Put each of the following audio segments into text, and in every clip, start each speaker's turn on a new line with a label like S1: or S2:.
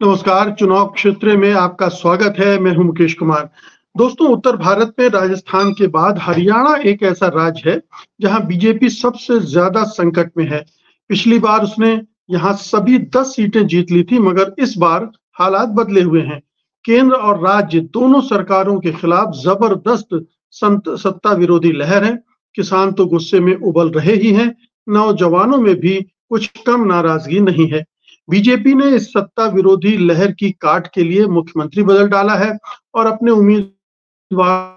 S1: नमस्कार, चुनाव क्षेत्र में आपका स्वागत है। मैं हूँ मुकेश कुमार। दोस्तों, उत्तर भारत में राजस्थान के बाद हरियाणा एक ऐसा राज्य है जहाँ बीजेपी सबसे ज़्यादा संकट में है। पिछली बार उसने यहाँ सभी दस सीटें जीत ली थी, मगर इस बार हालात बदले हुए हैं। केंद्र और राज्य दोनों सरकारों के खिलाफ ज़बरदस्त सत्ता विरोधी लहर है। किसान तो गुस्से में उबल रहे ही हैं। नौजवानों में भी कुछ कम नाराज़गी नहीं है। बीजेपी ने इस सत्ता विरोधी लहर की काट के लिए मुख्यमंत्री बदल डाला है और अपने उम्मीदवारों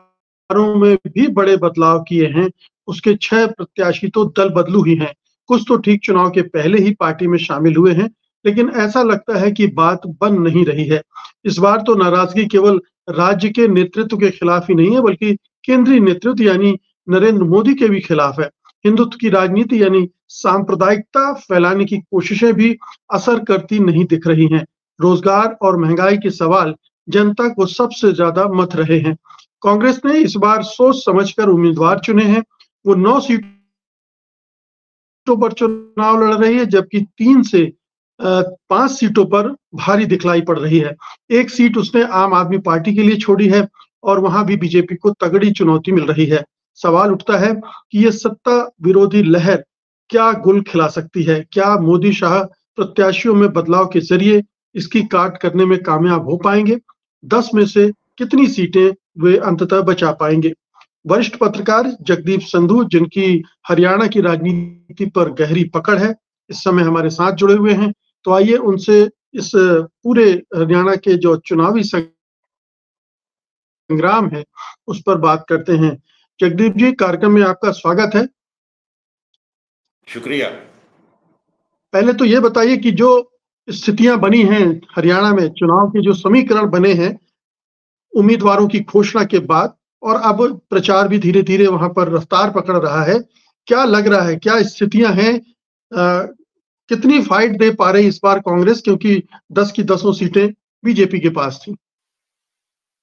S1: में भी बड़े बदलाव किए हैं। उसके छह प्रत्याशी तो दल बदलू ही हैं। कुछ तो ठीक चुनाव के पहले ही पार्टी में शामिल हुए हैं, लेकिन ऐसा लगता है कि बात बन नहीं रही है। इस बार तो नाराज़गी केवल राज्य के नेतृत्व के खिलाफ ही नहीं है, बल्कि केंद्रीय नेतृत्व यानी नरेंद्र मोदी के भी खिलाफ है। हिंदुत्व की राजनीति यानी सांप्रदायिकता फैलाने की कोशिशें भी असर करती नहीं दिख रही हैं। रोज़गार और महँगाई के सवाल जनता को सबसे ज़्यादा मत रहे हैं। कांग्रेस ने इस बार सोच समझकर उम्मीदवार चुने हैं। वो नौ सीटों पर चुनाव लड़ रही है, जबकि तीन से पाँच सीटों पर भारी दिखलाई पड़ रही है। एक सीट उसने आम आदमी पार्टी के लिए छोड़ी है और वहाँ भी बीजेपी को तगड़ी चुनौती मिल रही है। सवाल उठता है कि ये सत्ता विरोधी लहर क्या गुल खिला सकती है? क्या मोदी शाह प्रत्याशियों में बदलाव के ज़रिए इसकी काट करने में कामयाब हो पाएँगे? दस में से कितनी सीटें वे अंततः बचा पाएँगे? वरिष्ठ पत्रकार जगदीप संधू, जिनकी हरियाणा की राजनीति पर गहरी पकड़ है, इस समय हमारे साथ जुड़े हुए हैं। तो आइए उनसे इस पूरे हरियाणा के जो चुनावी संग्राम है, उस पर बात करते हैं। जगदीप जी, कार्यक्रम में आपका स्वागत है।
S2: शुक्रिया।
S1: पहले तो ये बताइए कि जो स्थितियाँ बनी हैं हरियाणा में चुनाव के जो समीकरण बने हैं उम्मीदवारों की घोषणा के बाद और अब प्रचार भी धीरे धीरे वहाँ पर रफ्तार पकड़ रहा है क्या लग रहा है क्या स्थितियाँ हैं कितनी फाइट दे पा रही इस बार कांग्रेस क्योंकि दस की दसों सीटें बीजेपी के पास थी।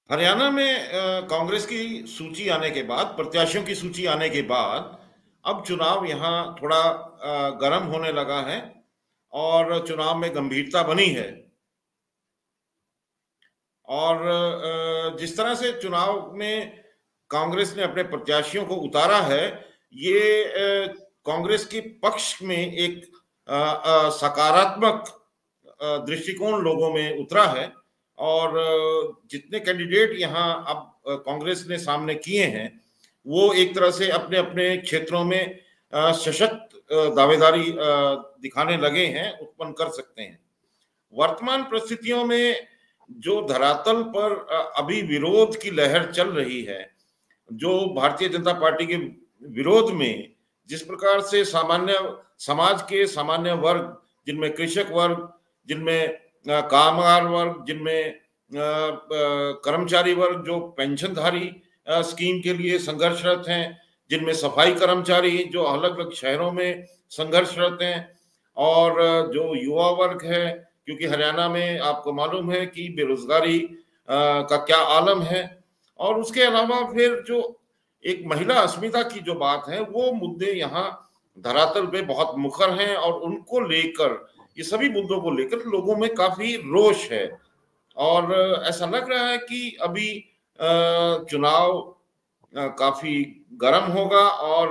S2: हरियाणा में कांग्रेस की सूची आने के बाद प्रत्याशियों की सूची आने के बाद अब चुनाव यहाँ थोड़ा गर्म होने लगा है और चुनाव में गंभीरता बनी है। और जिस तरह से चुनाव में कांग्रेस ने अपने प्रत्याशियों को उतारा है, ये कांग्रेस के पक्ष में एक सकारात्मक दृष्टिकोण लोगों में उतरा है और, जितने कैंडिडेट यहाँ अब कांग्रेस ने सामने किए हैं वो एक तरह से अपने अपने क्षेत्रों में सशक्त दावेदारी दिखाने लगे हैं, उत्पन्न कर सकते हैं। वर्तमान परिस्थितियों में जो धरातल पर अभी विरोध की लहर चल रही है, जो भारतीय जनता पार्टी के विरोध में, जिस प्रकार से सामान्य समाज के सामान्य वर्ग, जिनमें कृषक वर्ग, जिनमें कामगार वर्ग, जिनमें कर्मचारी वर्ग, जो पेंशनधारी स्कीम के लिए संघर्षरत हैं, जिनमें सफ़ाई कर्मचारी, जो अलग अलग शहरों में संघर्षरत हैं, और जो युवा वर्ग है, क्योंकि हरियाणा में आपको मालूम है कि बेरोजगारी का क्या आलम है, और उसके अलावा फिर जो एक महिला अस्मिता की जो बात है, वो मुद्दे यहाँ धरातल पे बहुत मुखर हैं, और उनको लेकर, ये सभी मुद्दों को लेकर लोगों में काफ़ी रोष है, और ऐसा लग रहा है कि अभी चुनाव काफ़ी गर्म होगा और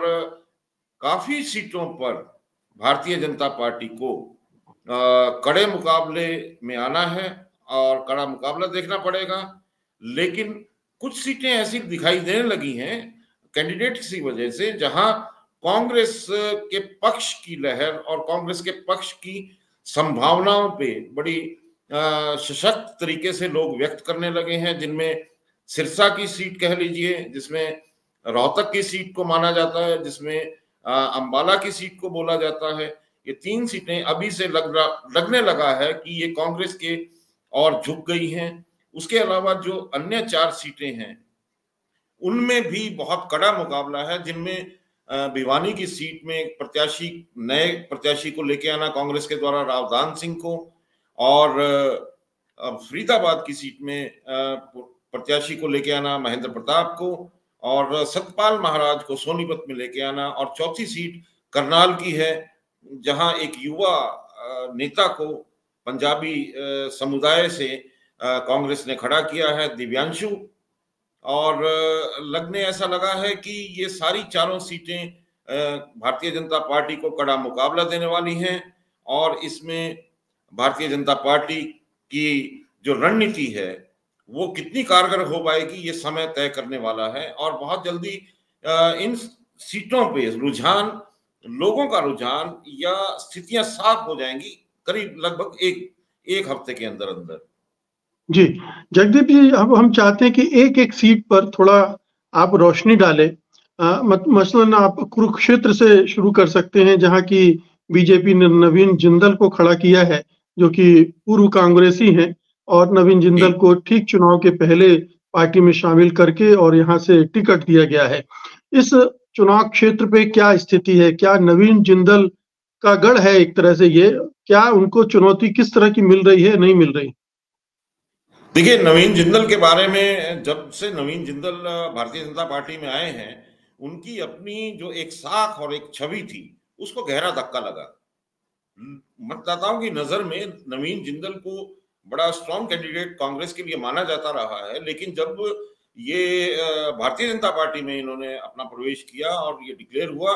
S2: काफ़ी सीटों पर भारतीय जनता पार्टी को कड़े मुकाबले में आना है और कड़ा मुकाबला देखना पड़ेगा। लेकिन कुछ सीटें ऐसी दिखाई देने लगी हैं कैंडिडेट की वजह से, जहाँ कांग्रेस के पक्ष की लहर और कांग्रेस के पक्ष की संभावनाओं पे बड़ी सशक्त तरीके से लोग व्यक्त करने लगे हैं, जिनमें सिरसा की सीट कह लीजिए, जिसमें रोहतक की सीट को माना जाता है, जिसमें अंबाला की सीट को बोला जाता है, ये तीन सीटें अभी से लग रहा, लगने लगा है कि ये कांग्रेस के और झुक गई हैं। उसके अलावा जो अन्य चार सीटें हैं, उनमें भी बहुत कड़ा मुकाबला है, जिनमें भिवानी की सीट में प्रत्याशी, नए प्रत्याशी को लेके आना, कांग्रेस के द्वारा रावदान सिंह को, और फरीदाबाद की सीट में प्रत्याशी को लेके आना, महेंद्र प्रताप को और सतपाल महाराज को सोनीपत में लेके आना और चौथी सीट करनाल की है, जहाँ एक युवा नेता को पंजाबी समुदाय से कांग्रेस ने खड़ा किया है, दिव्यांशु। और लगने ऐसा लगा है कि ये सारी चारों सीटें भारतीय जनता पार्टी को कड़ा मुकाबला देने वाली हैं और इसमें भारतीय जनता पार्टी की जो रणनीति है वो कितनी कारगर हो पाएगी, ये समय तय करने वाला है। और बहुत जल्दी इन सीटों पे रुझान, लोगों का रुझान या स्थितियाँ साफ़ हो जाएँगी करीब लगभग एक एक हफ़्ते के अंदर अंदर।
S1: जी, जगदीप जी, अब हम चाहते हैं कि एक एक सीट पर थोड़ा आप रोशनी डालें। मसलन आप कुरुक्षेत्र से शुरू कर सकते हैं, जहाँ की बीजेपी ने नवीन जिंदल को खड़ा किया है, जो कि पूर्व कांग्रेसी हैं। और नवीन जिंदल को ठीक चुनाव के पहले पार्टी में शामिल करके और यहाँ से टिकट दिया गया है। इस चुनाव क्षेत्र पे क्या स्थिति है? क्या नवीन जिंदल का गढ़ है एक तरह से ये? क्या उनको चुनौती किस तरह की मिल रही है? नहीं मिल रही।
S2: देखिए नवीन जिंदल के बारे में जब से नवीन जिंदल भारतीय जनता पार्टी में आए हैं उनकी अपनी जो एक साख और एक छवि थी उसको गहरा धक्का लगा। मतदाताओं की नज़र में नवीन जिंदल को बड़ा स्ट्रॉन्ग कैंडिडेट कांग्रेस के लिए माना जाता रहा है, लेकिन जब ये भारतीय जनता पार्टी में इन्होंने अपना प्रवेश किया और ये डिक्लेयर हुआ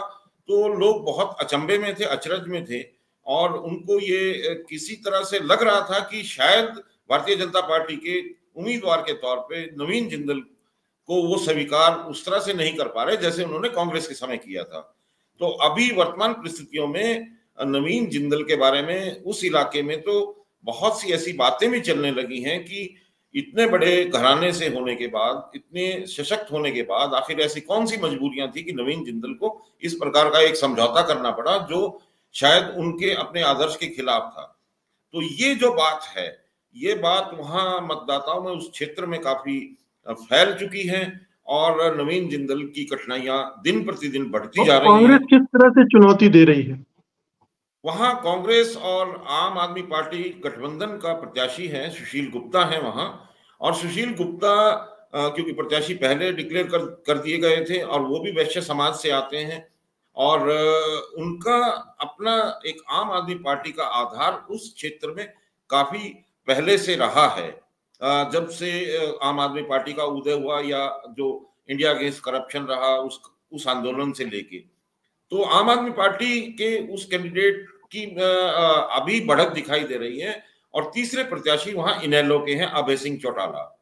S2: तो लोग बहुत अचंभे में थे, अचरज में थे और उनको ये किसी तरह से लग रहा था कि शायद भारतीय जनता पार्टी के उम्मीदवार के तौर पे नवीन जिंदल को वो स्वीकार उस तरह से नहीं कर पा रहे जैसे उन्होंने कांग्रेस के समय किया था। तो अभी वर्तमान परिस्थितियों में नवीन जिंदल के बारे में उस इलाके में तो बहुत सी ऐसी बातें भी चलने लगी हैं कि इतने बड़े घराने से होने के बाद, इतने सशक्त होने के बाद, आखिर ऐसी कौन सी मजबूरियाँ थी कि नवीन जिंदल को इस प्रकार का एक समझौता करना पड़ा जो शायद उनके अपने आदर्श के खिलाफ था? तो ये जो बात है, ये बात वहाँ मतदाताओं में उस क्षेत्र में काफ़ी फैल चुकी है और नवीन जिंदल की कठिनाइयाँ दिन प्रतिदिन बढ़ती जा रही
S1: है। कांग्रेस किस तरह से चुनौती दे रही है?
S2: वहाँ कांग्रेस और आम आदमी पार्टी गठबंधन का प्रत्याशी है, सुशील गुप्ता है वहाँ। और सुशील गुप्ता क्योंकि प्रत्याशी पहले डिक्लेयर कर कर दिए गए थे और वो भी वैश्य समाज से आते हैं। और उनका अपना एक आम आदमी पार्टी का आधार उस क्षेत्र में काफ़ी पहले से रहा है। जब से आम आदमी पार्टी का उदय हुआ या जो इंडिया अगेंस्ट करप्शन रहा उस उस आंदोलन से लेके। तो आम आदमी पार्टी के उस कैंडिडेट की अभी बढ़त दिखाई दे रही है और तीसरे प्रत्याशी वहाँ इनेलो के हैं, अभय सिंह चौटाला।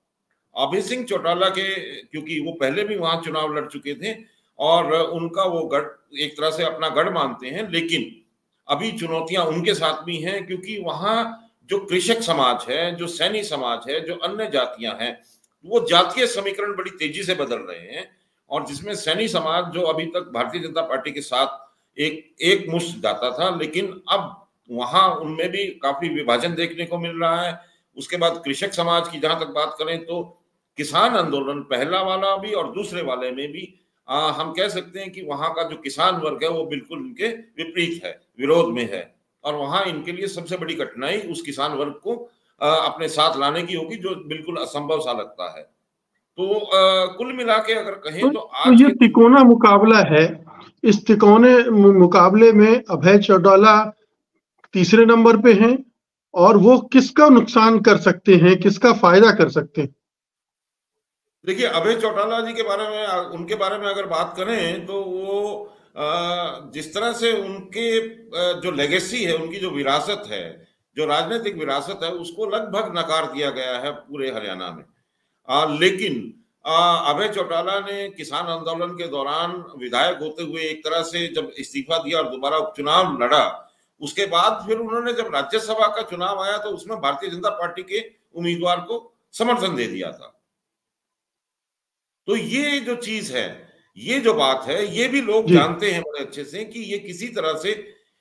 S2: अभय सिंह चौटाला के, क्योंकि वो पहले भी वहाँ चुनाव लड़ चुके थे और उनका वो गढ़, एक तरह से अपना गढ़ मानते हैं, लेकिन अभी चुनौतियाँ उनके साथ भी हैं, क्योंकि वहाँ जो कृषक समाज है, जो सैनी समाज है, जो अन्य जातियाँ हैं, वो जातीय समीकरण बड़ी तेज़ी से बदल रहे हैं। और जिसमें सैनी समाज जो अभी तक भारतीय जनता पार्टी के साथ एक एक मुश्त जाता था लेकिन अब वहाँ उनमें भी काफ़ी विभाजन देखने को मिल रहा है। उसके बाद कृषक समाज की जहाँ तक बात करें तो किसान आंदोलन पहला वाला भी और दूसरे वाले में भी आ, हम कह सकते हैं कि वहाँ का जो किसान वर्ग है वो बिल्कुल उनके विपरीत है विरोध में है। और वहाँ इनके लिए सबसे बड़ी कठिनाई उस किसान वर्ग को आ, अपने साथ लाने की होगी जो बिल्कुल असंभव सा लगता है। तो आ, कुल मिला के अगर कहें तो, तो
S1: आज तो ये तिकोना मुकाबला है। इस तिकोने मुकाबले में अभय चौटाला तीसरे नंबर पे हैं और वो किसका नुकसान कर सकते हैं किसका फ़ायदा कर सकते हैं?
S2: देखिए अभय चौटाला जी के बारे में उनके बारे में अगर बात करें तो वो जिस तरह से उनके जो लेगेसी है उनकी जो विरासत है जो राजनीतिक विरासत है उसको लगभग नकार दिया गया है पूरे हरियाणा में। आ, लेकिन अभय चौटाला ने किसान आंदोलन के दौरान विधायक होते हुए एक तरह से जब इस्तीफा दिया और दोबारा उपचुनाव लड़ा उसके बाद फिर उन्होंने जब राज्यसभा का चुनाव आया तो उसमें भारतीय जनता पार्टी के उम्मीदवार को समर्थन दे दिया था। तो ये जो चीज़ है ये जो बात है ये भी लोग जानते हैं बड़े अच्छे से कि ये किसी तरह से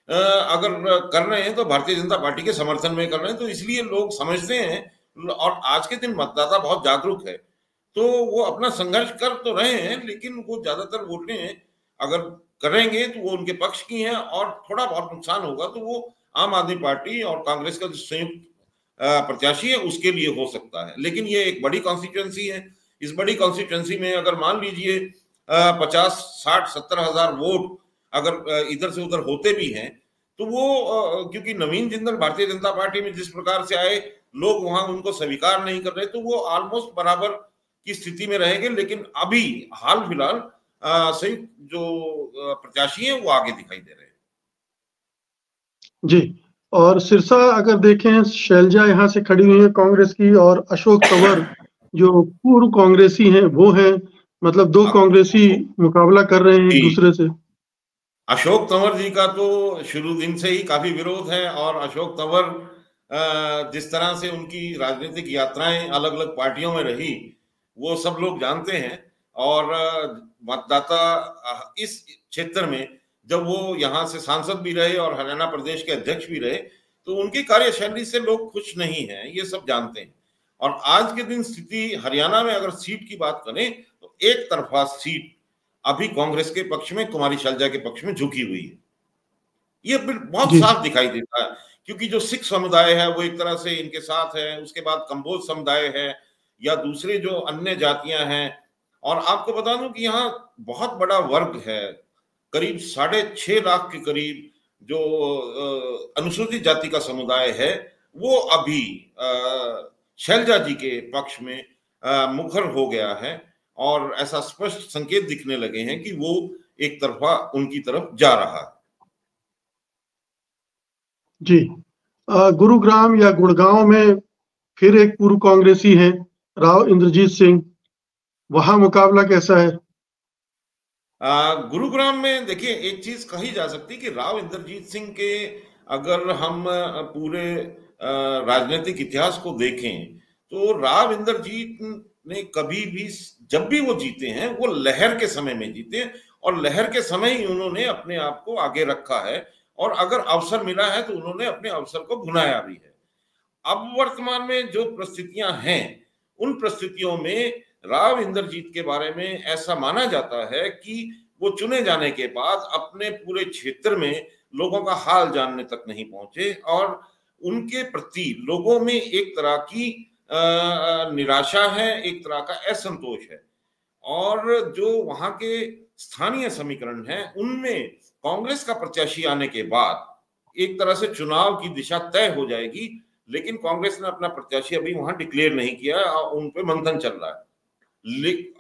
S2: अगर कर रहे हैं तो भारतीय जनता पार्टी के समर्थन में कर रहे हैं तो इसलिए लोग समझते हैं और आज के दिन मतदाता बहुत जागरूक है। तो वो अपना संघर्ष कर तो रहे हैं, लेकिन वो ज़्यादातर वोटें अगर करेंगे तो वो उनके पक्ष की हैं और थोड़ा बहुत नुकसान होगा तो वो आम आदमी पार्टी और कांग्रेस का जो संयुक्त प्रत्याशी है, उसके लिए हो सकता है। लेकिन ये एक बड़ी कॉन्स्टिट्युएंसी है। इस बड़ी कॉन्स्टिट्युएंसी में अगर मान लीजिए पचास, साठ, सत्तर हज़ार वोट अगर इधर से उधर होते भी हैं तो वो क्योंकि नवीन जिंदल, भारतीय जनता पार्टी में जिस प्रकार से आए लोग वहाँ उनको स्वीकार नहीं कर रहे तो वो ऑलमोस्ट बराबर की स्थिति में रहेंगे लेकिन अभी हाल फ़िलहाल संयुक्त जो प्रत्याशी हैं वो आगे दिखाई दे रहे हैं।
S1: जी और सिरसा अगर देखें शैलजा यहाँ से खड़ी हुई है कांग्रेस की और अशोक तंवर जो पूर्व कांग्रेसी हैं वो हैं मतलब दो कांग्रेसी मुकाबला कर रहे हैं एक दूसरे से।
S2: अशोक तंवर जी का तो शुरू दिन से ही काफ़ी विरोध है और अशोक तंवर जिस तरह से उनकी राजनीतिक यात्राएँ अलग अलग पार्टियों में रही वो सब लोग जानते हैं। और मतदाता इस क्षेत्र में जब वो यहाँ से सांसद भी रहे और हरियाणा प्रदेश के अध्यक्ष भी रहे तो उनकी कार्यशैली से लोग खुश नहीं हैं ये सब जानते हैं। और आज के दिन स्थिति हरियाणा में अगर सीट की बात करें तो एक तरफा सीट अभी कांग्रेस के पक्ष में कुमारी शैलजा के पक्ष में झुकी हुई है। ये बहुत साफ़ दिखाई देता है। क्योंकि जो सिख समुदाय है, वो एक तरह से इनके साथ है, उसके बाद कम्बोज समुदाय है, या दूसरे जो अन्य जातियाँ हैं। और आपको बता दूँ कि यहाँ बहुत बड़ा वर्ग है, करीब साढ़े छह लाख के करीब जो अनुसूचित जाति का समुदाय है, वो अभी शैलजा जी के पक्ष में मुखर हो गया है। और ऐसा स्पष्ट संकेत दिखने लगे हैं कि वो एक तरफा उनकी तरफ़ जा रहा है।
S1: जी। गुरुग्राम या गुड़गांव में फिर एक पूर्व कांग्रेसी है, राव इंद्रजीत सिंह। वहाँ मुकाबला कैसा है?
S2: गुरुग्राम में देखिए, एक चीज़ कही जा सकती कि राव इंद्रजीत सिंह के अगर हम पूरे राजनीतिक इतिहास को देखें तो राव इंद्रजीत ने कभी भी जब भी वो जीते हैं, वो लहर के समय में जीते और लहर के समय ही उन्होंने अपने आप को आगे रखा है। और अगर अवसर मिला है तो उन्होंने अपने अवसर को भुनाया भी है। अब वर्तमान में जो परिस्थितियाँ हैं, उन परिस्थितियों में राव इंद्रजीत के बारे में ऐसा माना जाता है कि वो चुने जाने के बाद अपने पूरे क्षेत्र में लोगों का हाल जानने तक नहीं पहुँचे और उनके प्रति लोगों में एक तरह की निराशा है, एक तरह का असंतोष है। और जो वहाँ के स्थानीय समीकरण हैं, उनमें कांग्रेस का प्रत्याशी आने के बाद एक तरह से चुनाव की दिशा तय हो जाएगी लेकिन कांग्रेस ने अपना प्रत्याशी अभी वहाँ डिक्लेयर नहीं किया और उन पे मंथन चल रहा है।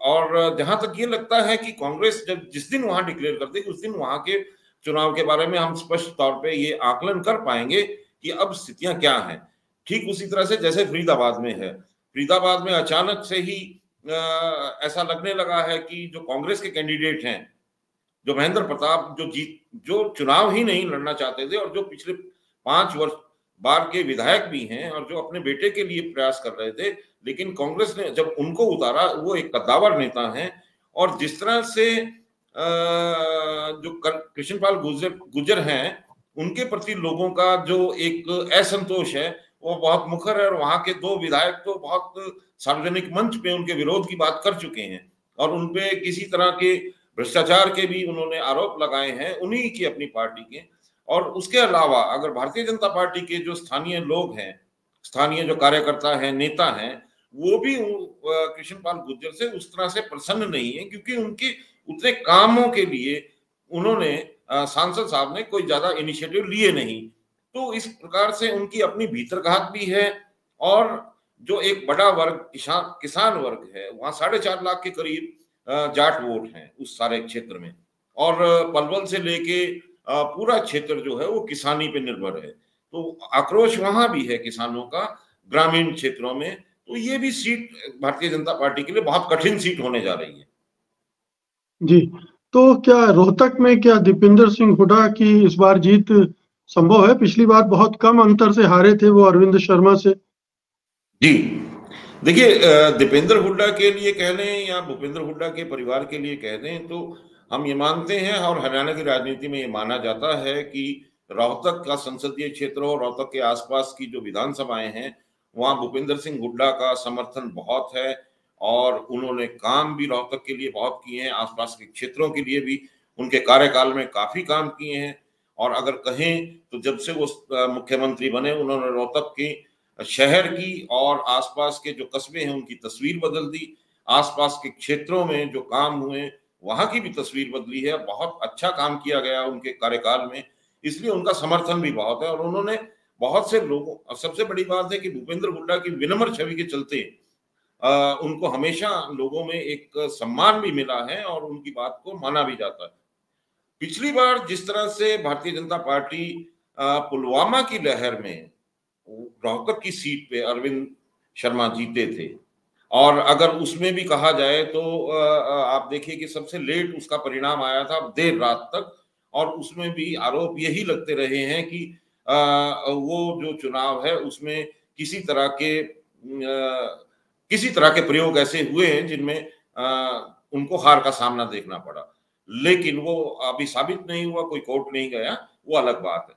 S2: और जहाँ तक ये लगता है कि कांग्रेस जब जिस दिन वहाँ डिक्लेयर कर देगी उस दिन वहाँ के चुनाव के बारे में हम स्पष्ट तौर पे ये आकलन कर पाएँगे कि अब स्थितियाँ क्या हैं। ठीक उसी तरह से जैसे फरीदाबाद में है। फरीदाबाद में अचानक से ही आ, ऐसा लगने लगा है कि जो कांग्रेस के कैंडिडेट हैं जो महेंद्र प्रताप जो जीत, जो चुनाव ही नहीं लड़ना चाहते थे और जो पिछले पाँच वर्ष बार के विधायक भी हैं और जो अपने बेटे के लिए प्रयास कर रहे थे, लेकिन कांग्रेस ने जब उनको उतारा, वो एक कद्दावर नेता हैं और जिस तरह से जो कृष्णपाल गुजर गुजर हैं, उनके प्रति लोगों का जो एक असंतोष है, वो बहुत मुखर है और वहाँ के दो विधायक तो बहुत सार्वजनिक मंच पे उनके विरोध की बात कर चुके हैं और उनपे किसी तरह के भ्रष्टाचार के भी उन्होंने आरोप लगाए हैं, उन्हीं की अपनी पार्टी के। और उसके अलावा अगर भारतीय जनता पार्टी के जो स्थानीय लोग हैं, स्थानीय जो कार्यकर्ता हैं, नेता हैं, वो भी कृष्णपाल गुर्जर से उस तरह से प्रसन्न नहीं है, क्योंकि उनके उतने कामों के लिए उन्होंने सांसद साहब ने कोई ज़्यादा इनिशिएटिव लिए नहीं। तो इस प्रकार से उनकी अपनी भीतरघात भी है और जो एक बड़ा वर्ग, किसान किसान वर्ग है, वहाँ साढ़े चार लाख के करीब जाट वोट हैं उस सारे क्षेत्र में। और पलवल से लेके पूरा क्षेत्र जो है वो किसानी पे निर्भर है। तो आक्रोश वहाँ भी है किसानों का ग्रामीण क्षेत्रों में। तो ये भी सीट भारतीय जनता पार्टी के लिए बहुत कठिन सीट होने जा रही है।
S1: जी तो क्या रोहतक में क्या दीपेंद्र सिंह हुडा की इस बार जीत संभव है? पिछली बार बहुत कम अंतर से हारे थे वो अरविंद शर्मा से।
S2: जी। देखिए दीपेंद्र हुड्डा के लिए कह लें या भूपेंद्र हुड्डा के परिवार के लिए कह दें तो हम ये मानते हैं और हरियाणा की राजनीति में ये माना जाता है कि रोहतक का संसदीय क्षेत्र और रोहतक के आसपास की जो विधानसभाएँ हैं, वहाँ भूपेंद्र सिंह हुड्डा का समर्थन बहुत है और उन्होंने काम भी रोहतक के लिए बहुत किए हैं, आसपास के क्षेत्रों के लिए भी उनके कार्यकाल में काफ़ी काम किए हैं। और अगर कहें तो जब से वो मुख्यमंत्री बने, उन्होंने रोहतक की शहर की और आसपास के जो कस्बे हैं उनकी तस्वीर बदल दी। आसपास के क्षेत्रों में जो काम हुए वहाँ की भी तस्वीर बदली है। बहुत अच्छा काम किया गया उनके कार्यकाल में। इसलिए उनका समर्थन भी बहुत है और उन्होंने बहुत से लोगों सबसे बड़ी बात है कि भूपेंद्र हुड्डा की विनम्र छवि के चलते आ, उनको हमेशा लोगों में एक सम्मान भी मिला है और उनकी बात को माना भी जाता है। पिछली बार जिस तरह से भारतीय जनता पार्टी पुलवामा की लहर में रोहतक की सीट पे अरविंद शर्मा जीते थे। और अगर उसमें भी कहा जाए तो आप देखिए कि सबसे लेट उसका परिणाम आया था देर रात तक। और उसमें भी आरोप यही लगते रहे हैं कि वो जो चुनाव है उसमें किसी तरह के किसी तरह के प्रयोग ऐसे हुए हैं जिनमें उनको हार का सामना देखना पड़ा। लेकिन वो अभी साबित नहीं हुआ, कोई कोर्ट नहीं गया, वो अलग बात है।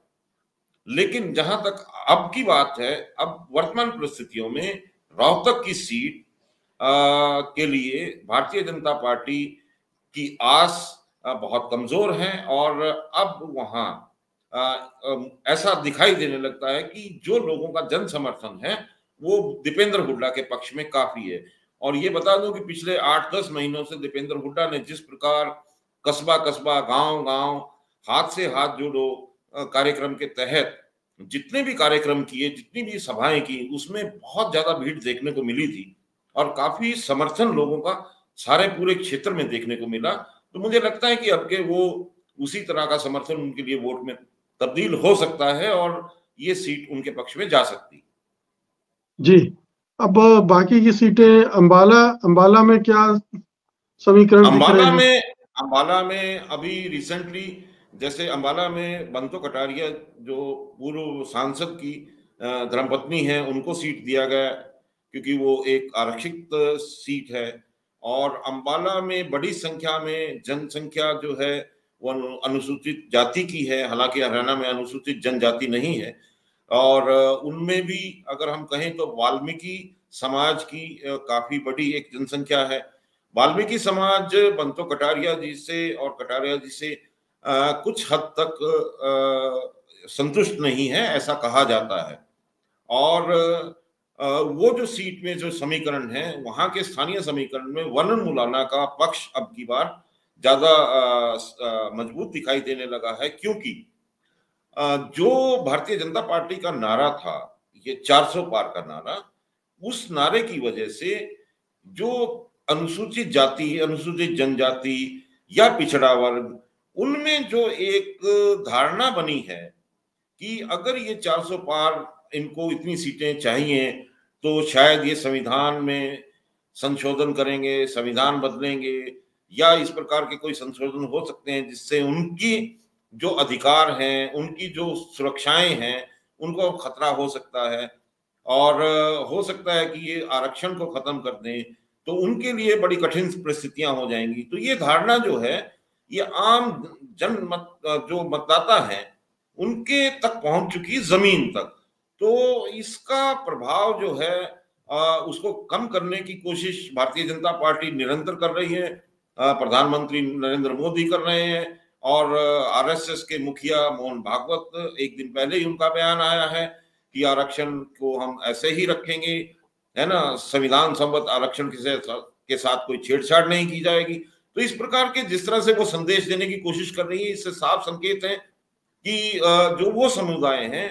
S2: लेकिन जहाँ तक अब की बात है अब वर्तमान परिस्थितियों में रोहतक की सीट आ, के लिए भारतीय जनता पार्टी की आस बहुत कमज़ोर है और अब वहाँ ऐसा दिखाई देने लगता है कि जो लोगों का जन समर्थन है वो दीपेंद्र हुड्डा के पक्ष में काफ़ी है। और ये बता दूँ कि पिछले आठ दस महीनों से दीपेंद्र हुड्डा ने जिस प्रकार कस्बा कस्बा गाँव गाँव हाथ से हाथ जोड़ो कार्यक्रम के तहत जितने भी कार्यक्रम किए जितनी भी सभाएँ की उसमें बहुत ज़्यादा भीड़ देखने को मिली थी और काफ़ी समर्थन लोगों का सारे पूरे क्षेत्र में देखने को मिला। तो मुझे लगता है कि अब के वो उसी तरह का समर्थन उनके लिए वोट में तब्दील हो सकता है और ये सीट उनके पक्ष में जा सकती
S1: जी अब बाकी की सीटें अंबाला अंबाला में क्या समीकरण
S2: अंबाला में अंबाला में अभी रिसेंटली जैसे अंबाला में बंतो कटारिया, जो पूर्व सांसद की धर्मपत्नी है, उनको सीट दिया गया, क्योंकि वो एक आरक्षित सीट है। और अंबाला में बड़ी संख्या में जनसंख्या जो है, वो अनुसूचित जाति की है। हालाँकि हरियाणा में अनुसूचित जनजाति नहीं है। और, उनमें भी अगर हम कहें तो वाल्मीकि समाज की काफ़ी बड़ी एक जनसंख्या है। वाल्मीकि समाज बंतो कटारिया जी से और कटारिया जी से आ, कुछ हद तक आ, संतुष्ट नहीं है ऐसा कहा जाता है। और आ, वो जो सीट में जो समीकरण है वहाँ के स्थानीय समीकरण में वर्णन मुलाना का पक्ष अब की बार ज़्यादा मज़बूत दिखाई देने लगा है। क्योंकि जो भारतीय जनता पार्टी का नारा था ये 400 पार का नारा उस नारे की वजह से जो अनुसूचित जाति अनुसूचित जनजाति या पिछड़ा वर्ग उनमें जो एक धारणा बनी है कि अगर ये 400 पार इनको इतनी सीटें चाहिए तो शायद ये संविधान में संशोधन करेंगे, संविधान बदलेंगे, या इस प्रकार के कोई संशोधन हो सकते हैं जिससे उनकी जो अधिकार हैं, उनकी जो सुरक्षाएँ हैं, उनको खतरा हो सकता है। और हो सकता है कि ये आरक्षण को खत्म कर दें तो उनके लिए बड़ी कठिन परिस्थितियाँ हो जाएँगी। तो ये धारणा जो है ये आम जन मत जो मतदाता है उनके तक पहुँच चुकी ज़मीन तक। तो इसका प्रभाव जो है आ, उसको कम करने की कोशिश भारतीय जनता पार्टी निरंतर कर रही है प्रधानमंत्री नरेंद्र मोदी कर रहे हैं और आरएसएस के मुखिया मोहन भागवत एक दिन पहले ही उनका बयान आया है कि आरक्षण को हम ऐसे ही रखेंगे है ना? संविधान संबद्ध आरक्षण के साथ कोई छेड़छाड़ नहीं की जाएगी। तो इस प्रकार के जिस तरह से वो संदेश देने की कोशिश कर रही है, इससे साफ़ संकेत है कि जो वो समुदाय हैं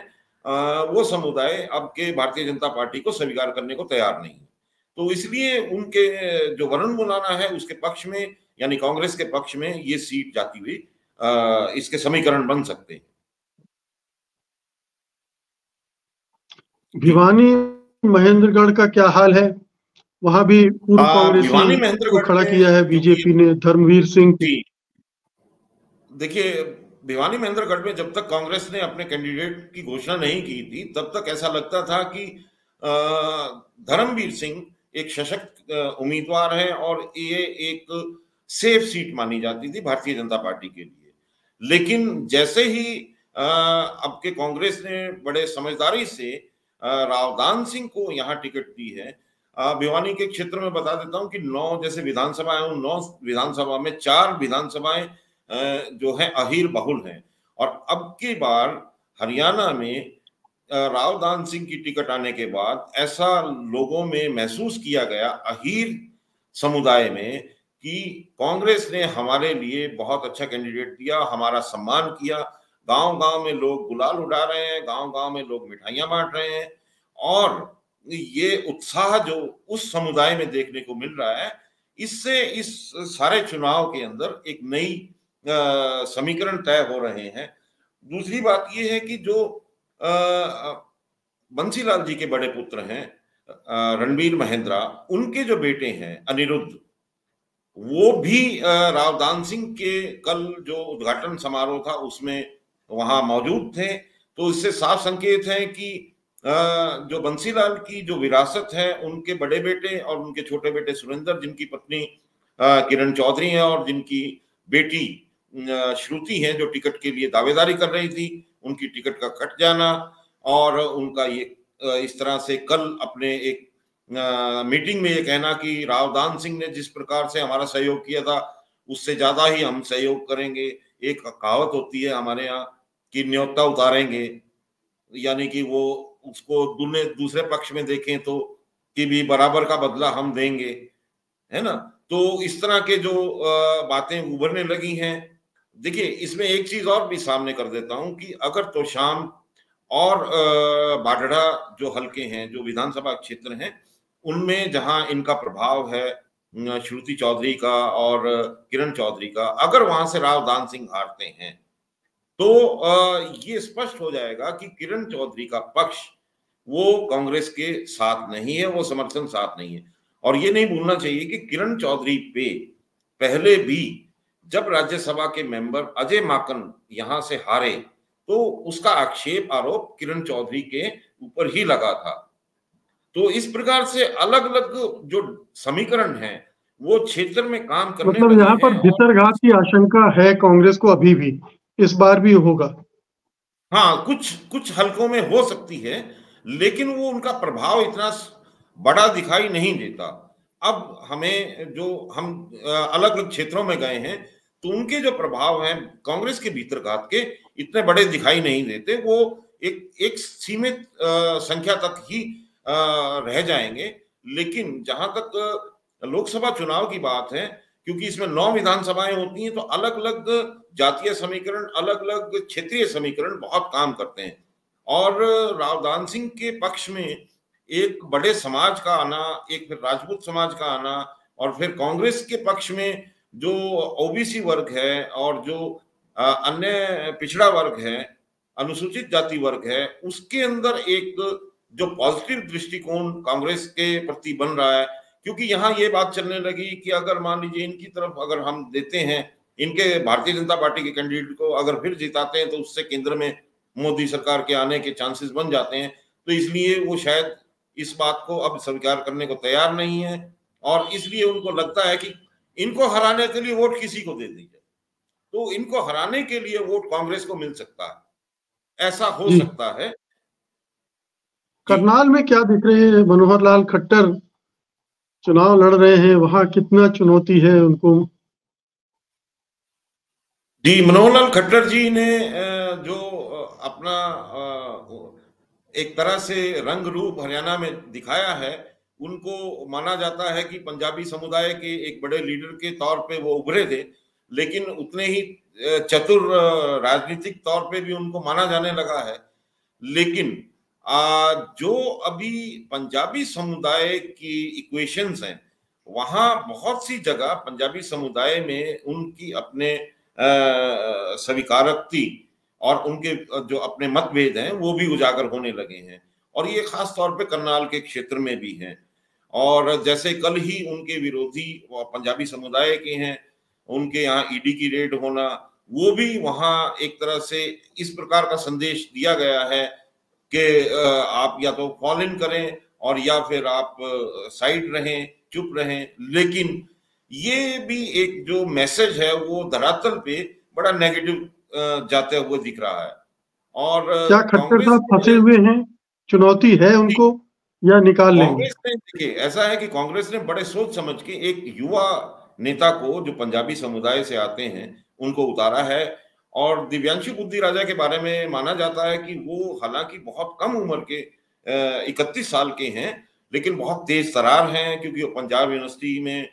S2: वो समुदाय अब के भारतीय जनता पार्टी को स्वीकार करने को तैयार नहीं है। तो इसलिए उनके, जो वरुण मुलाना है, उसके पक्ष में, यानी कांग्रेस के पक्ष में ये सीट जाती हुई इसके समीकरण बन सकते हैं।
S1: भिवानी महेंद्रगढ़ का क्या हाल है? वहाँ भी पूर्व कांग्रेस को खड़ा किया है बीजेपी ने धर्मवीर सिंह।
S2: देखिए भिवानी महेंद्रगढ़ में जब तक कांग्रेस ने अपने कैंडिडेट की घोषणा नहीं की थी तब तक ऐसा लगता था कि धर्मवीर सिंह एक सशक्त उम्मीदवार है और ये एक सेफ़ सीट मानी जाती थी भारतीय जनता पार्टी के लिए। लेकिन जैसे ही अब के कांग्रेस ने बड़े समझदारी से रावदान सिंह को यहाँ टिकट दी है भिवानी के क्षेत्र में बता देता हूँ कि नौ जैसे विधानसभा है, उन नौ विधानसभा में चार विधानसभाएँ जो है, अहिर बहुल हैं। और अब की बार हरियाणा में रावदान सिंह की टिकट आने के बाद ऐसा लोगों में महसूस किया गया, अहीर समुदाय में, कि कांग्रेस ने हमारे लिए बहुत अच्छा कैंडिडेट दिया, हमारा सम्मान किया। गाँव गाँव में लोग गुलाल उड़ा रहे हैं गाँव गाँव में लोग मिठाइयाँ बांट रहे हैं। और ये उत्साह जो उस समुदाय में देखने को मिल रहा है, इससे इस सारे चुनाव के अंदर एक नई समीकरण तय हो रहे हैं। दूसरी बात यह है कि जो बंसीलाल जी के बड़े पुत्र हैं रणबीर महेंद्रा, उनके जो बेटे हैं, अनिरुद्ध, वो भी रावदान सिंह के कल जो उद्घाटन समारोह था, उसमें वहाँ मौजूद थे। तो इससे साफ़ संकेत है कि जो बंसीलाल की जो विरासत है, उनके बड़े बेटे और उनके छोटे बेटे सुरेंद्र, जिनकी पत्नी किरण चौधरी है और जिनकी बेटी श्रुति है, जो टिकट के लिए दावेदारी कर रही थी, उनकी टिकट का कट जाना और उनका ये इस तरह से कल अपने एक मीटिंग में ये कहना कि रावदान सिंह ने जिस प्रकार से हमारा सहयोग किया था, उससे ज़्यादा ही हम सहयोग करेंगे। एक कहावत होती है हमारे यहाँ कि न्योता उतारेंगे, यानी कि वो उसको दूसरे पक्ष में देखें तो कि भी बराबर का बदला हम देंगे, है ना? तो इस तरह के जो बातें उभरने लगी हैं। देखिए, इसमें एक चीज़ और भी सामने कर देता हूँ कि अगर तो शाम और बाडड़ा जो हल्के हैं, जो विधानसभा क्षेत्र हैं, उनमें जहाँ इनका प्रभाव है श्रुति चौधरी का और किरण चौधरी का, अगर वहाँ से राव दान सिंह हारते हैं तो ये स्पष्ट हो जाएगा कि किरण चौधरी का पक्ष वो कांग्रेस के साथ नहीं है वो समर्थन साथ नहीं है। और ये नहीं भूलना चाहिए कि किरण चौधरी पे पहले भी जब राज्यसभा के मेंबर अजय माकन यहाँ से हारे तो उसका आक्षेप आरोप किरण चौधरी के ऊपर ही लगा था। तो इस प्रकार से अलग अलग जो समीकरण है वो क्षेत्र में काम करने
S1: मतलब यहाँ पर भितरघात की आशंका है कांग्रेस को अभी भी इस बार भी होगा।
S2: हाँ कुछ कुछ हलकों में हो सकती है लेकिन वो उनका प्रभाव इतना बड़ा दिखाई नहीं देता। अब हमें जो हम अलग अलग क्षेत्रों में गए हैं तो उनके जो प्रभाव हैं, कांग्रेस के भीतर घात के, इतने बड़े दिखाई नहीं देते। वो एक एक सीमित संख्या तक ही रह जाएँगे। लेकिन जहाँ तक लोकसभा चुनाव की बात है, क्योंकि इसमें नौ विधानसभाएँ होती हैं तो अलग अलग जातीय समीकरण अलग अलग क्षेत्रीय समीकरण बहुत काम करते हैं। और रावदान सिंह के पक्ष में एक बड़े समाज का आना, एक फिर राजपूत समाज का आना और फिर कांग्रेस के पक्ष में जो ओबीसी वर्ग है और जो अन्य पिछड़ा वर्ग है, अनुसूचित जाति वर्ग है, उसके अंदर एक जो पॉजिटिव दृष्टिकोण कांग्रेस के प्रति बन रहा है। क्योंकि यहाँ ये बात चलने लगी कि अगर मान लीजिए इनकी तरफ़ अगर हम देते हैं, इनके भारतीय जनता पार्टी के कैंडिडेट को अगर फिर जिताते हैं तो उससे केंद्र में मोदी सरकार के आने के चांसेस बन जाते हैं। तो इसलिए वो शायद इस बात को अब स्वीकार करने को तैयार नहीं है और इसलिए उनको लगता है कि इनको हराने के लिए वोट किसी को दे दीजिए। तो इनको हराने के लिए वोट कांग्रेस को मिल सकता है। ऐसा हो सकता है।
S1: करनाल में क्या दिख रहे हैं? मनोहर लाल खट्टर चुनाव लड़ रहे हैं वहाँ कितना चुनौती है उनको?
S2: जी मनोहर लाल खट्टर जी ने जो अपना एक तरह से रंग रूप हरियाणा में दिखाया है। उनको माना जाता है कि पंजाबी समुदाय के एक बड़े लीडर के तौर पे वो उभरे थे, लेकिन उतने ही चतुर राजनीतिक तौर पे भी उनको माना जाने लगा है। लेकिन जो अभी पंजाबी समुदाय की इक्वेशंस हैं, वहाँ बहुत सी जगह पंजाबी समुदाय में उनकी अपने स्वीकारकती और उनके जो अपने मतभेद हैं, वो भी उजागर होने लगे हैं। और ये खास तौर पे करनाल के क्षेत्र में भी हैं। और जैसे कल ही उनके विरोधी पंजाबी समुदाय के हैं, उनके यहाँ ईडी की रेड होना, वो भी वहाँ एक तरह से इस प्रकार का संदेश दिया गया है कि आप या तो फॉल इन करें और या फिर आप साइड रहें, चुप रहें। लेकिन ये भी एक जो मैसेज है, वो धरातल पे बड़ा नेगेटिव जाते हुए दिख रहा है। और
S1: क्या खट्टर साहब फंसे हुए हैं? चुनौती है उनको या निकाल
S2: ने देखिए ऐसा है कि कांग्रेस ने बड़े सोच समझ के एक युवा नेता को जो पंजाबी समुदाय से आते हैं उनको उतारा है। और दिव्यांशु बुद्धि राजा के बारे में माना जाता है कि वो हालाँकि बहुत कम उम्र के इकतीस साल के हैं लेकिन बहुत तेज तरार हैं क्योंकि वो पंजाब यूनिवर्सिटी में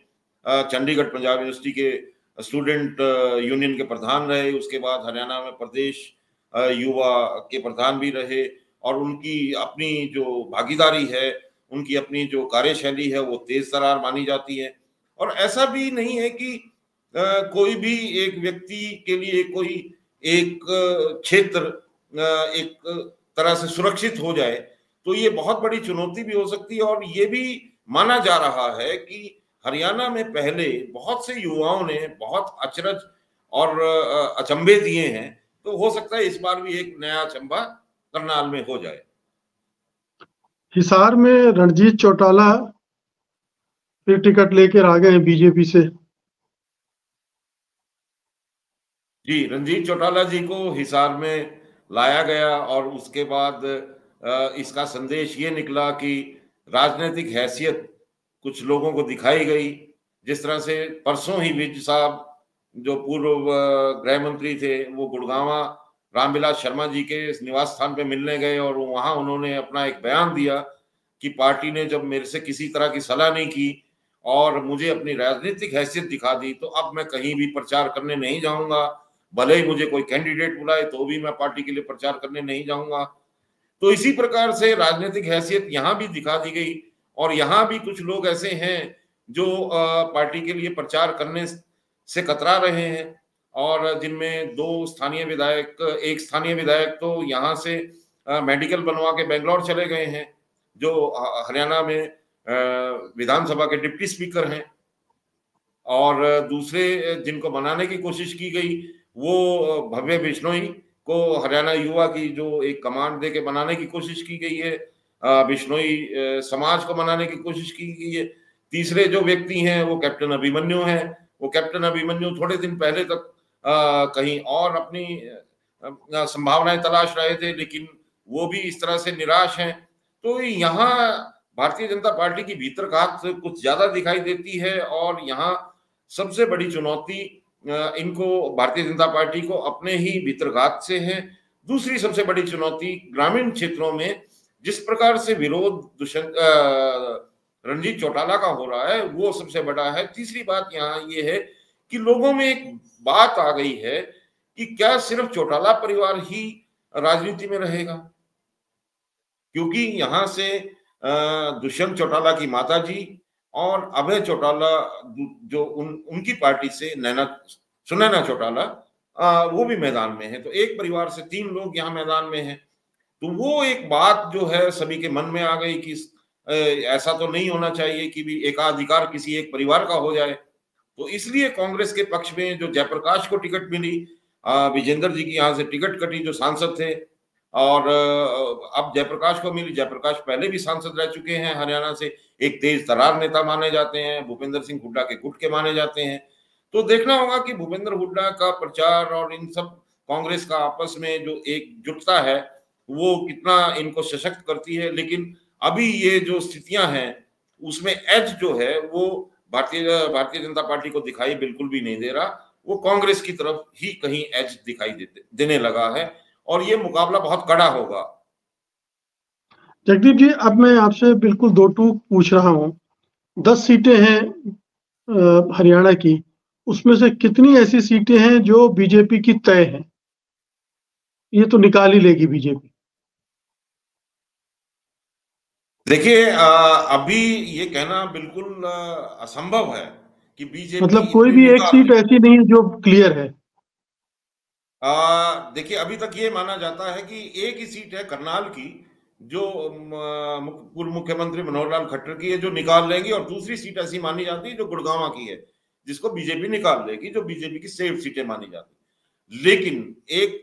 S2: चंडीगढ़ पंजाब यूनिवर्सिटी के स्टूडेंट यूनियन के प्रधान रहे, उसके बाद हरियाणा में प्रदेश युवा के प्रधान भी रहे और उनकी अपनी जो भागीदारी है, उनकी अपनी जो कार्यशैली है, वो तेज तरार मानी जाती है। और ऐसा भी नहीं है कि कोई भी एक व्यक्ति के लिए कोई एक क्षेत्र एक तरह से सुरक्षित हो जाए तो ये बहुत बड़ी चुनौती भी हो सकती है और ये भी माना जा रहा है कि हरियाणा में पहले बहुत से युवाओं ने बहुत अचरज और अचंभे दिए हैं तो हो सकता है इस बार भी एक नया अचंबा करनाल में हो जाए।
S1: हिसार में रणजीत चौटाला फिर टिकट लेकर आ गए हैं बीजेपी से।
S2: जी रणजीत चौटाला जी को हिसार में लाया गया और उसके बाद इसका संदेश ये निकला कि राजनीतिक हैसियत कुछ लोगों को दिखाई गई, जिस तरह से परसों ही विज साहब, जो पूर्व गृह मंत्री थे, वो गुड़गावा, रामविलास शर्मा जी के निवास स्थान पे मिलने गए और वहाँ उन्होंने अपना एक बयान दिया कि पार्टी ने जब मेरे से किसी तरह की सलाह नहीं की और मुझे अपनी राजनीतिक हैसियत दिखा दी तो अब मैं कहीं भी प्रचार करने नहीं जाऊँगा। भले ही मुझे कोई कैंडिडेट बुलाए तो भी मैं पार्टी के लिए प्रचार करने नहीं जाऊँगा। तो इसी प्रकार से राजनीतिक हैसियत यहाँ भी दिखा दी गई। और यहाँ भी कुछ लोग ऐसे हैं जो पार्टी के लिए प्रचार करने से कतरा रहे हैं और जिनमें दो स्थानीय विधायक, एक स्थानीय विधायक तो यहाँ से मेडिकल बनवा के बेंगलोर चले गए हैं, जो हरियाणा में विधानसभा के डिप्टी स्पीकर हैं। और दूसरे जिनको बनाने की कोशिश की गई, वो भव्य बिश्नोई को हरियाणा युवा की जो एक कमांड दे के बनाने की कोशिश की गई है बिश्नोई समाज को मनाने की कोशिश की गई है तीसरे जो व्यक्ति हैं वो कैप्टन अभिमन्यु हैं। वो कैप्टन अभिमन्यु थोड़े दिन पहले तक आ, कहीं और अपनी संभावनाएँ तलाश रहे थे लेकिन वो भी इस तरह से निराश हैं। तो यहाँ भारतीय जनता पार्टी की भीतर घात कुछ ज़्यादा दिखाई देती है और यहाँ सबसे बड़ी चुनौती इनको भारतीय जनता पार्टी को अपने ही भीतरघात से है। दूसरी सबसे बड़ी चुनौती ग्रामीण क्षेत्रों में जिस प्रकार से विरोध दुष्यंत रणजीत चौटाला का हो रहा है, वो सबसे बड़ा है। तीसरी बात यहाँ ये है कि लोगों में एक बात आ गई है कि क्या सिर्फ़ चौटाला परिवार ही राजनीति में रहेगा? क्योंकि यहाँ से दुष्यंत चौटाला की माता जी और अभय चौटाला जो उन, उनकी पार्टी से नैना, सुनैना चौटाला वो भी मैदान में है। तो एक परिवार से तीन लोग यहाँ मैदान में हैं। तो वो एक बात जो है सभी के मन में आ गई कि ऐसा तो नहीं होना चाहिए कि भी एकाधिकार किसी एक परिवार का हो जाए। तो इसलिए कांग्रेस के पक्ष में जो जयप्रकाश को टिकट मिली विजेंद्र जी की यहाँ से टिकट कटी जो सांसद थे, और अब जयप्रकाश को मिली। जयप्रकाश पहले भी सांसद रह चुके हैं हरियाणा से। एक तेज तरार नेता माने जाते हैं, भूपेंद्र सिंह हुड्डा के गुट के माने जाते हैं। तो देखना होगा कि भूपेंद्र हुड्डा का प्रचार और इन सब कांग्रेस का आपस में जो एक जुटता है वो कितना इनको सशक्त करती है, लेकिन अभी ये जो स्थितियाँ हैं, उसमें एज जो है, वो भारतीय भारतीय जनता पार्टी को दिखाई बिल्कुल भी नहीं दे रहा। वो कांग्रेस की तरफ़ ही कहीं एज दिखाई देते, देने लगा है, और ये मुकाबला बहुत कड़ा होगा।
S1: जगदीप जी, अब मैं आपसे बिल्कुल दो टूक पूछ रहा हूँ। दस सीटें हैं हरियाणा की। उसमें से कितनी ऐसी सीटें हैं जो बीजेपी की तय हैं? ये तो निकाल ही लेगी बीजेपी।
S2: देखिए अभी ये कहना बिल्कुल असंभव है कि बीजेपी
S1: मतलब कोई भी एक सीट ऐसी नहीं है जो क्लियर है।
S2: देखिए अभी तक ये माना जाता है कि एक ही सीट है करनाल की जो पूर्व मुख्यमंत्री मनोहर लाल खट्टर की है जो निकाल लेंगी और दूसरी सीट ऐसी मानी जाती है जो गुड़गावा की है जिसको बीजेपी निकाल लेगी जो बीजेपी की सेफ़ सीटें मानी जाती लेकिन एक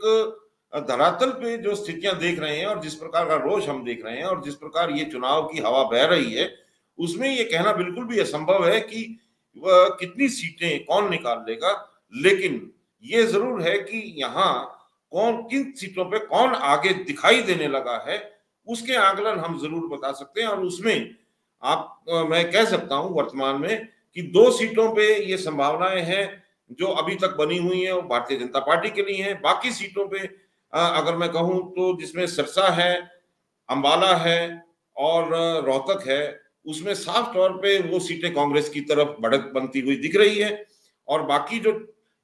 S2: धरातल पे जो स्थितियाँ देख रहे हैं और जिस प्रकार का रोष हम देख रहे हैं और जिस प्रकार ये चुनाव की हवा बह रही है, उसमें ये कहना बिल्कुल भी असंभव है कि वह कितनी सीटें कौन निकाल लेगा। लेकिन ये ज़रूर है कि यहाँ कौन, किन सीटों पे कौन आगे दिखाई देने लगा है, उसके आकलन हम ज़रूर बता सकते हैं। और उसमें आप, मैं कह सकता हूँ वर्तमान में कि दो सीटों पे ये संभावनाएँ हैं जो अभी तक बनी हुई है, वो भारतीय जनता पार्टी के लिए है। बाकी सीटों पे अगर मैं कहूँ तो जिसमें सिरसा है, अंबाला है और रोहतक है, उसमें साफ़ तौर पे वो सीटें कांग्रेस की तरफ़ बढ़त बनती हुई दिख रही है और बाकी जो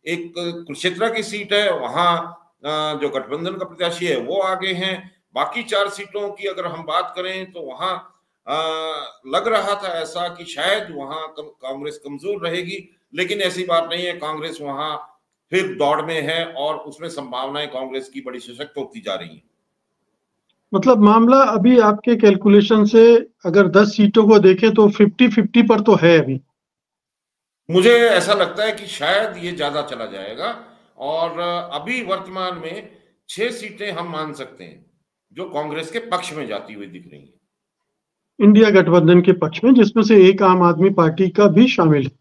S2: एक कुरुक्षेत्र की सीट है, वहाँ जो गठबंधन का प्रत्याशी है, वो आगे हैं। बाकी चार सीटों की अगर हम बात करें तो वहाँ लग रहा था ऐसा कि शायद वहाँ कांग्रेस कमज़ोर रहेगी, लेकिन ऐसी बात नहीं है, कांग्रेस वहाँ फिर दौड़ में है और उसमें संभावनाएँ कांग्रेस की बड़ी सशक्त होती जा रही है।
S1: मतलब मामला अभी आपके कैलकुलेशन से अगर 10 सीटों को देखें तो 50-50 पर तो है अभी।
S2: मुझे ऐसा लगता है कि शायद ये ज़्यादा चला जाएगा और अभी वर्तमान में छह सीटें हम मान सकते हैं जो कांग्रेस के पक्ष में जाती हुई दिख रही है।
S1: इंडिया गठबंधन के पक्ष में जिसमें से एक आम आदमी पार्टी का भी शामिल है।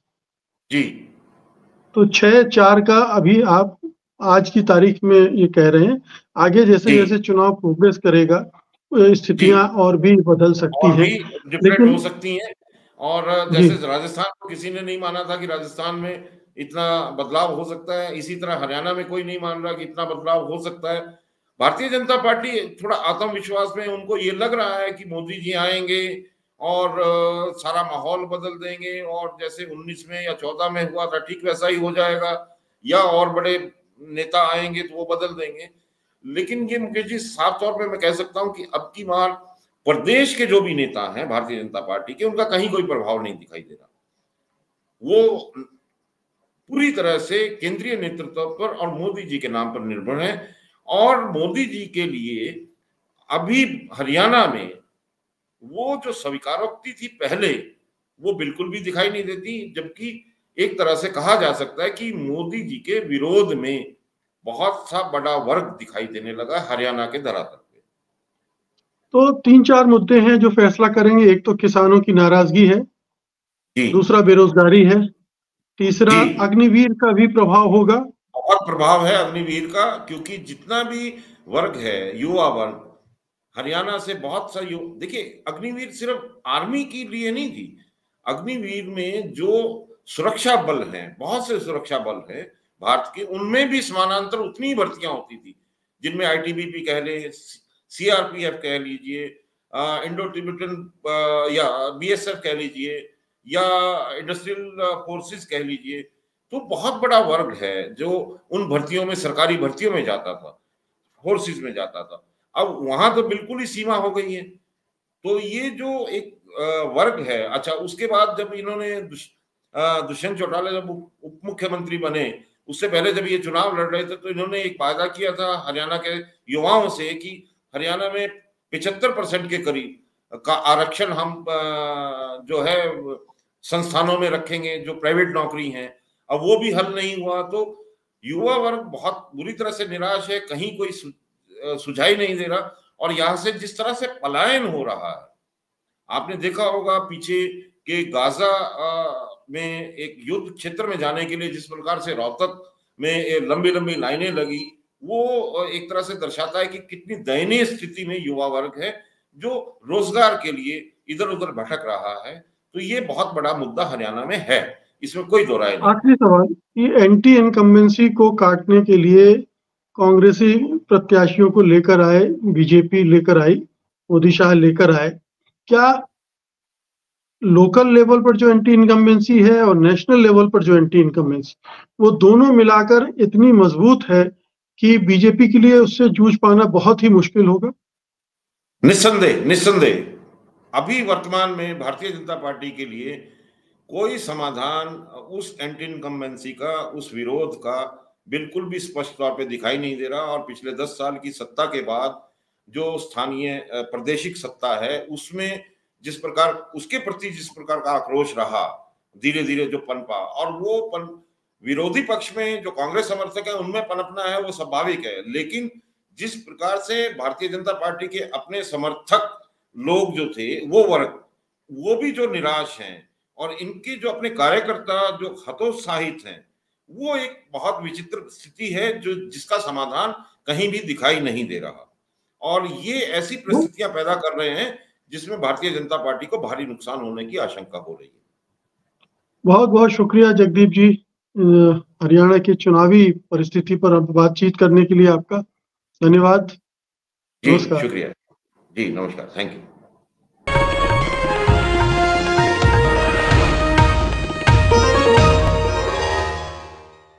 S2: जी।
S1: तो छह चार का अभी आप आज की तारीख में ये कह रहे हैं। आगे जैसे जैसे चुनाव प्रोग्रेस करेगा स्थितियाँ और भी बदल सकती
S2: है। लेकिन हो सकती हैं। और जैसे राजस्थान को किसी ने नहीं माना था कि राजस्थान में इतना बदलाव हो सकता है। इसी तरह हरियाणा में कोई नहीं मान रहा कि इतना बदलाव हो सकता है। भारतीय जनता पार्टी थोड़ा आत्मविश्वास में उनको ये लग रहा है कि मोदी जी आएँगे और सारा माहौल बदल देंगे और जैसे 19 में या 14 में हुआ था, ठीक वैसा ही हो जाएगा। या और बड़े नेता आएँगे तो वो बदल देंगे। लेकिन ये मुकेश जी, साफ़ तौर पे मैं कह सकता हूँ कि अब की बार प्रदेश के जो भी नेता हैं, भारतीय जनता पार्टी के, उनका कहीं कोई प्रभाव नहीं दिखाई दे रहा। वो पूरी तरह से केंद्रीय नेतृत्व पर और मोदी जी के नाम पर निर्भर है। और मोदी जी के लिए अभी हरियाणा में वो जो स्वीकारोक्ति थी पहले वो बिल्कुल भी दिखाई नहीं देती जबकि एक तरह से कहा जा सकता है कि मोदी जी के विरोध में बहुत सा बड़ा वर्ग दिखाई देने लगा हरियाणा के धरातल पे।
S1: तो तीन चार मुद्दे हैं जो फैसला करेंगे। एक तो किसानों की नाराज़गी है दूसरा बेरोजगारी है तीसरा अग्निवीर का भी प्रभाव होगा।
S2: बहुत प्रभाव है अग्निवीर का क्योंकि जितना भी वर्ग है युवा वर्ग हरियाणा से बहुत सा यु देखिए, अग्निवीर सिर्फ़ आर्मी के लिए नहीं थी अग्निवीर में जो सुरक्षा बल हैं, बहुत से सुरक्षा बल हैं, भारत के, उनमें भी समानांतर उतनी भर्तियाँ होती थी, जिनमें आईटीबीपी कह ले सीआरपीएफ कह लीजिए इंडो टिबिटन या बीएसएफ कह लीजिए, या इंडस्ट्रियल फोर्सेस कह लीजिए तो बहुत बड़ा वर्ग है जो उन भर्तियों में, सरकारी भर्तियों में जाता था फोर्सेस में जाता था। अब वहाँ तो बिल्कुल ही सीमा हो गई है। तो ये जो एक वर्ग है अच्छा उसके बाद जब इन्होंने दुष्यंत चौटाला जब उप मुख्यमंत्री बने, उससे पहले जब ये चुनाव लड़ रहे थे तो इन्होंने एक वायदा किया था हरियाणा के युवाओं से कि हरियाणा में पिछहत्तर परसेंट के करीब का आरक्षण हम जो है, संस्थानों में रखेंगे, जो प्राइवेट नौकरी हैं। अब वो भी हल नहीं हुआ तो युवा वर्ग बहुत बुरी तरह से निराश है, कहीं कोई सुझाई नहीं दे रहा। और यहाँ से जिस तरह से पलायन हो रहा है, आपने देखा होगा पीछे के गाजा में एक युद्ध क्षेत्र में जाने के लिए जिस प्रकार से रोहतक में लंबी लंबी लाइनें लगी, वो एक तरह से दर्शाता है कि कितनी दयनीय स्थिति में युवा वर्ग है जो रोज़गार के लिए इधर उधर भटक रहा है। तो ये बहुत बड़ा मुद्दा हरियाणा में है, इसमें कोई दो राय
S1: आखिरी सवाल, ये एंटी इनकम्बेंसी को काटने के लिए कांग्रेसी प्रत्याशियों को लेकर आए, बीजेपी लेकर आई, मोदी शाह लेकर आए। क्या लोकल लेवल पर जो एंटी इनकम्बेंसी है और नेशनल लेवल पर जो एंटी इनकम्बेंसी वो दोनों मिलाकर इतनी मज़बूत है कि बीजेपी के लिए उससे जूझ पाना बहुत ही मुश्किल होगा।
S2: निस्संदेह निस्संदेह। अभी वर्तमान में भारतीय जनता पार्टी के लिए कोई समाधान उस एंटी इनकम्बेंसी का, उस विरोध का बिल्कुल भी स्पष्ट तौर पे दिखाई नहीं दे रहा और पिछले दस साल की सत्ता के बाद जो स्थानीय प्रादेशिक सत्ता है, उसमें जिस प्रकार, उसके प्रति जिस प्रकार का आक्रोश रहा धीरे धीरे जो पनपा और वो पन, विरोधी पक्ष में जो कांग्रेस समर्थक है, उनमें पनपना है, वो स्वाभाविक है। लेकिन जिस प्रकार से भारतीय जनता पार्टी के अपने समर्थक लोग जो थे, वो वर्ग, वो भी जो निराश हैं और इनके जो अपने कार्यकर्ता जो हतोत्साहित हैं वो एक बहुत विचित्र स्थिति है जो जिसका समाधान कहीं भी दिखाई नहीं दे रहा। और ये ऐसी परिस्थितियाँ पैदा कर रहे हैं जिसमें भारतीय जनता पार्टी को भारी नुकसान होने की आशंका हो रही है।
S1: बहुत बहुत शुक्रिया जगदीप जी हरियाणा की चुनावी परिस्थिति पर बातचीत करने के लिए आपका। धन्यवाद।
S2: जी शुक्रिया। जी नमस्कार। Thank you